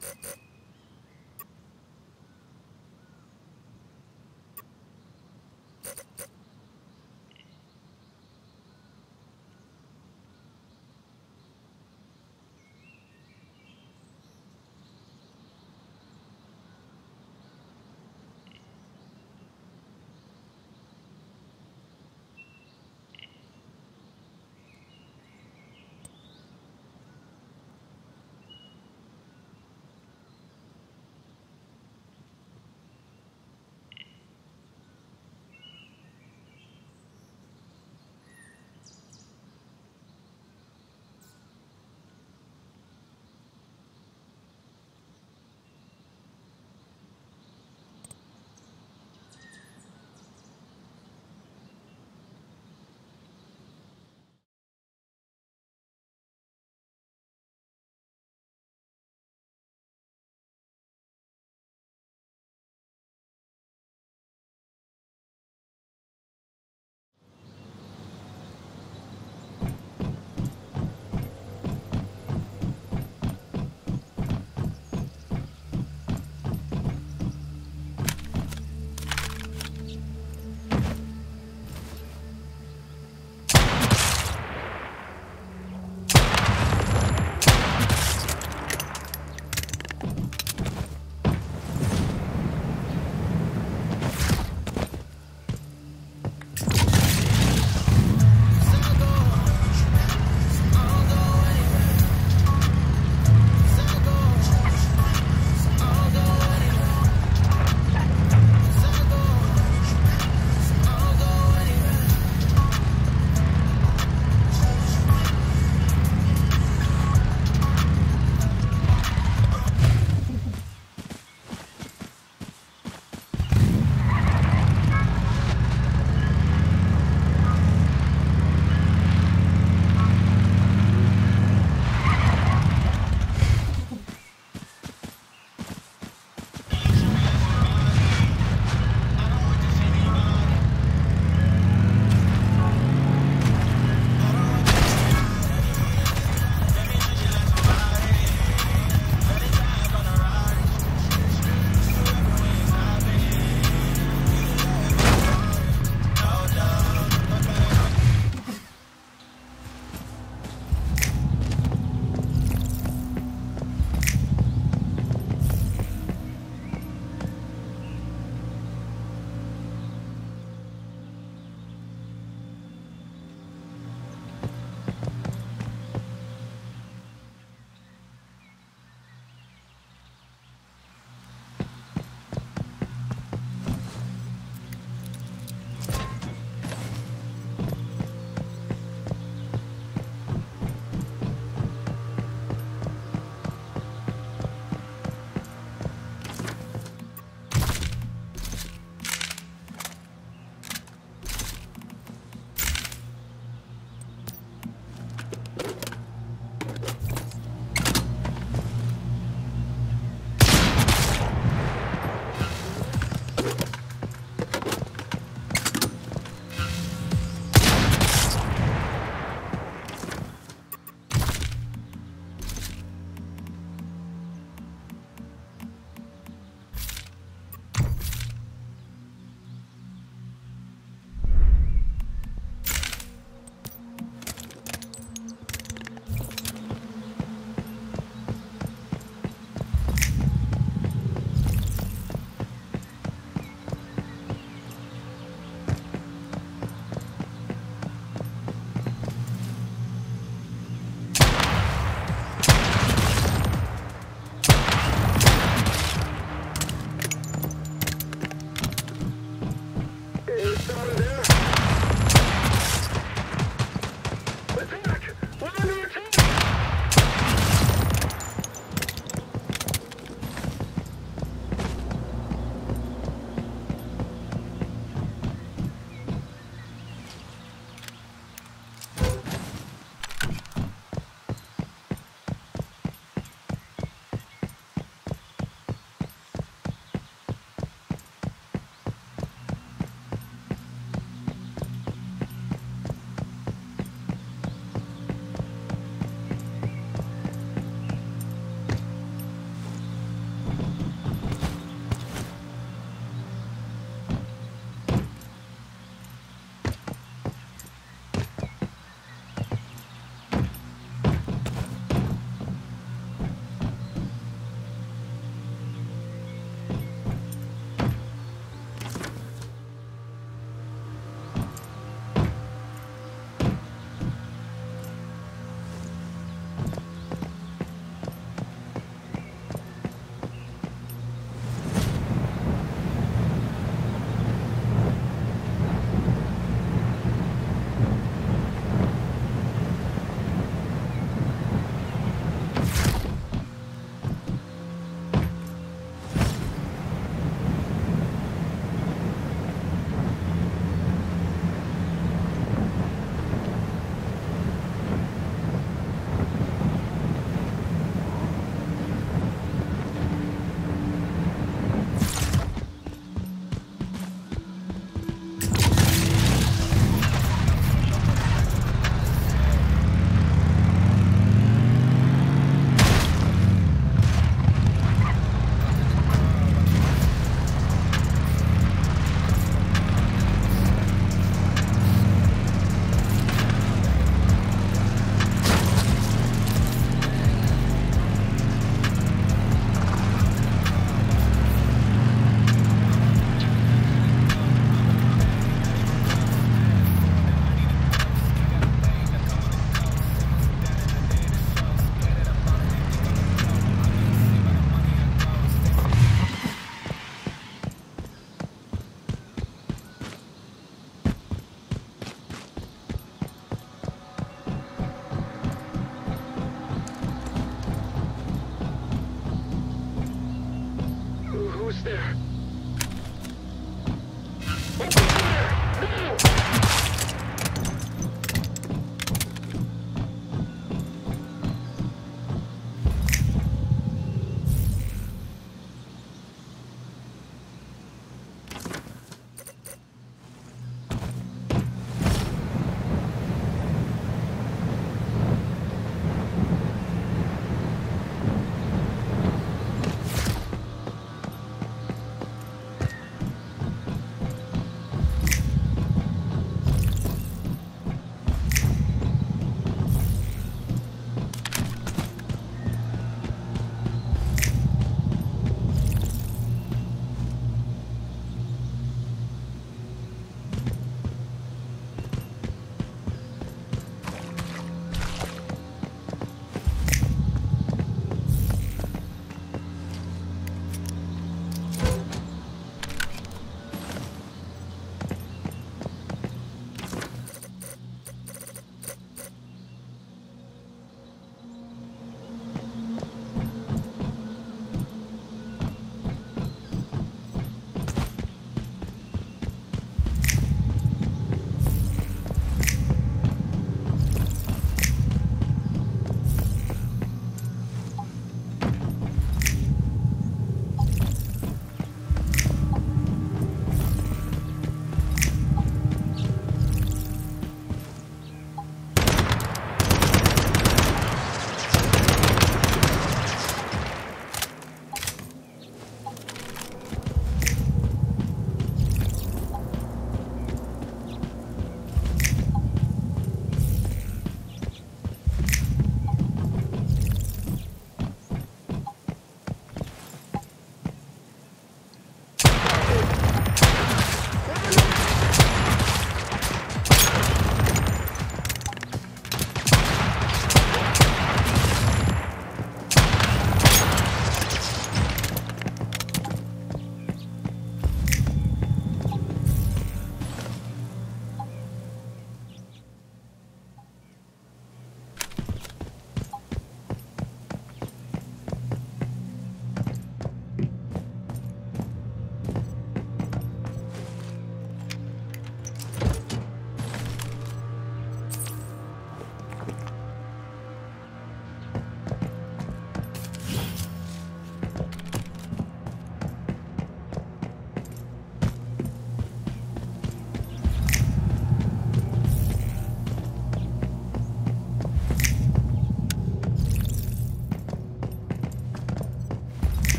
Ha ha ha.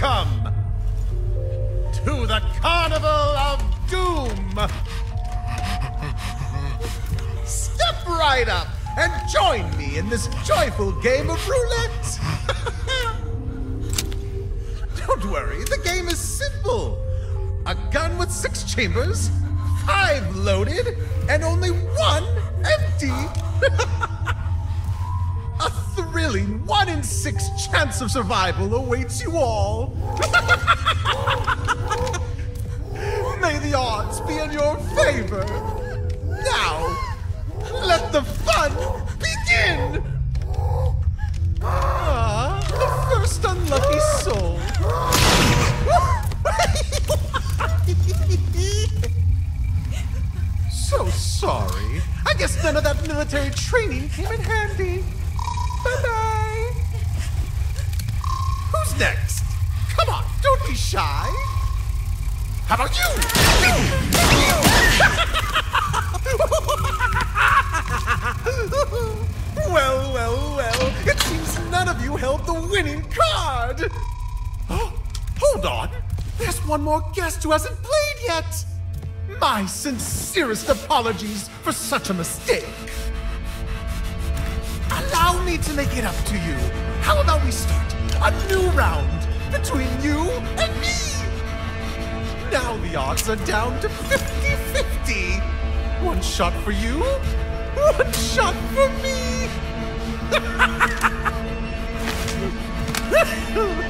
Welcome to the Carnival of Doom. Step right up and join me in this joyful game of roulette. Don't worry, the game is simple. A gun with six chambers, five loaded, and only one empty. Thrilling one in six chance of survival awaits you all. May the odds be in your favor. Now, let the fun begin. Ah, the first unlucky soul. so sorry. I guess none of that military training came in handy. Bye bye. Who's next? Come on, don't be shy. How about you? well, well, well. It seems none of you held the winning card. Oh, hold on. There's one more guest who hasn't played yet. My sincerest apologies for such a mistake. Me to make it up to you. How about we start a new round between you and me? Now the odds are down to 50 50. One shot for you, one shot for me.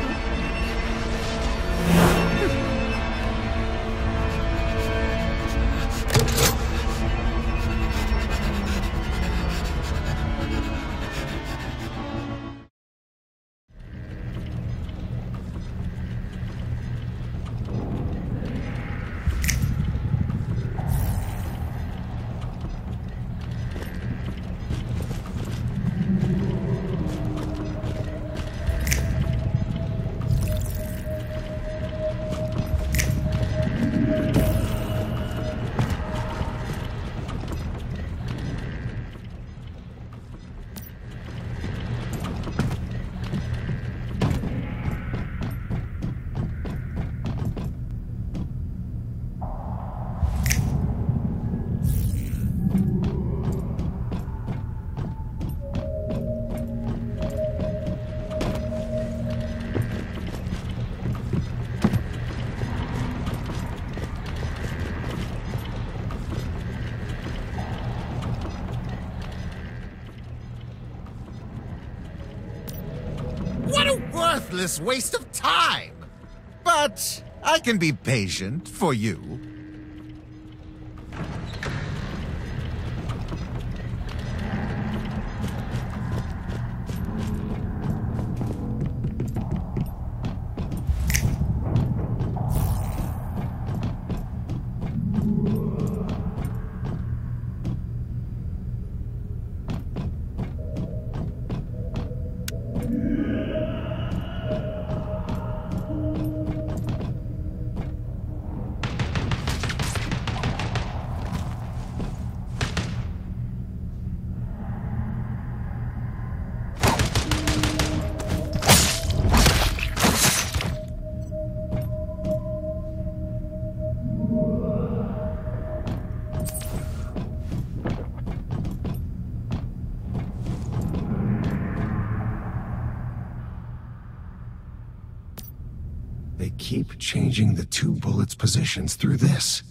worthless waste of time! But I can be patient for you. Changing the two bullets' positions through this.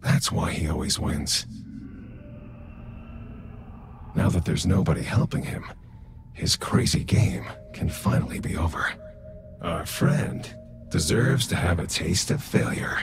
That's why he always wins. Now that there's nobody helping him, his crazy game can finally be over. Our friend deserves to have a taste of failure.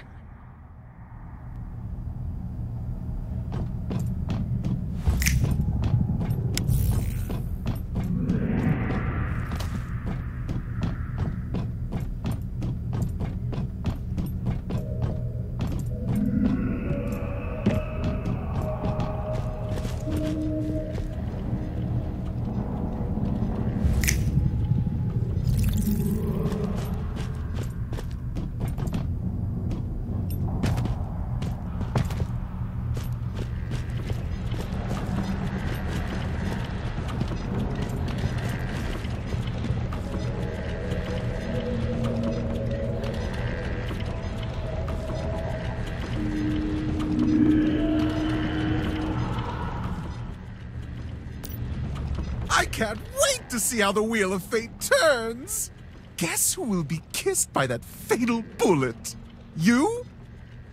Can't wait to see how the Wheel of Fate turns. Guess who will be kissed by that fatal bullet? You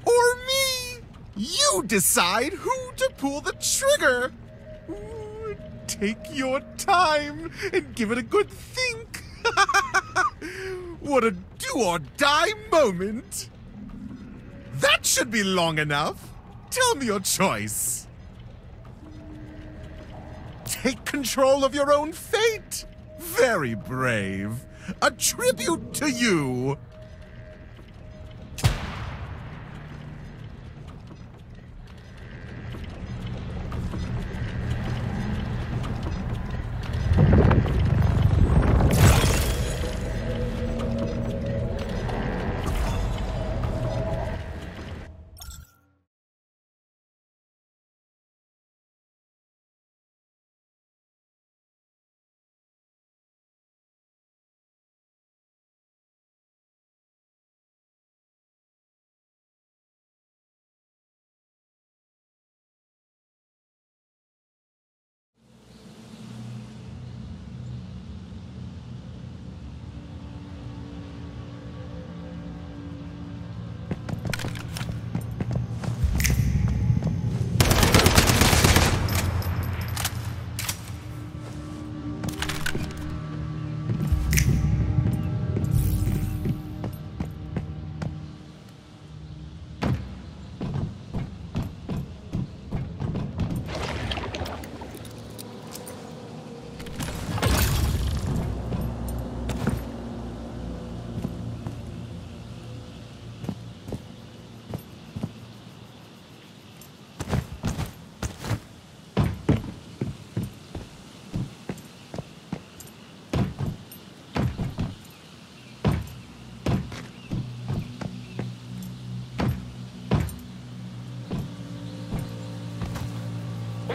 or me? You decide who to pull the trigger. Take your time and give it a good think. what a do or die moment. That should be long enough. Tell me your choice. Take control of your own fate. Very brave. A tribute to you.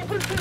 Por quê?